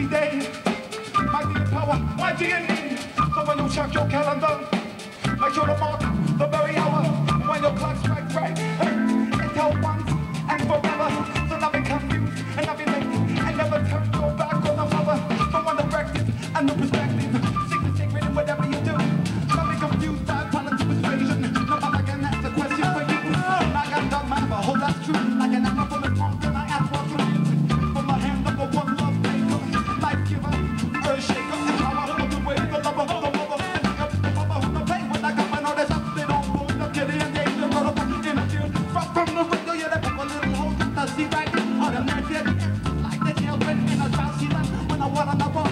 busy day. Mighty in power, mighty in need. So when you check your calendar, make sure to a sea right automatic like the children in a drowsy land when I want another